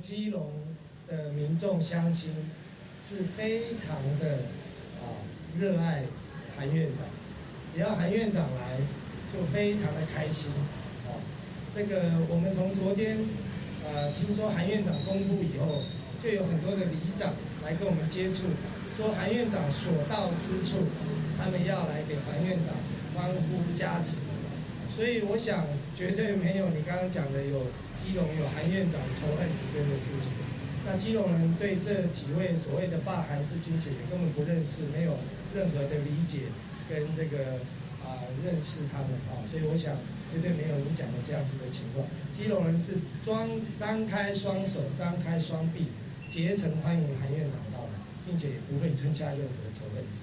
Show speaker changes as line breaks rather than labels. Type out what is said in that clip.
基隆的民众乡亲是非常的啊热爱韩院长，只要韩院长来，就非常的开心。啊，这个我们从昨天呃听说韩院长公布以后，就有很多的里长来跟我们接触，说韩院长所到之处，他们要来给韩院长欢呼加持。所以我想，绝对没有你刚刚讲的有基隆有韩院长仇恨子这个事情。那基隆人对这几位所谓的霸韩式军姐根本不认识，没有任何的理解跟这个啊认识他们啊。所以我想，绝对没有你讲的这样子的情况。基隆人是装张开双手，张开双臂，竭诚欢迎韩院长到来，并且也不会增加任何仇恨子。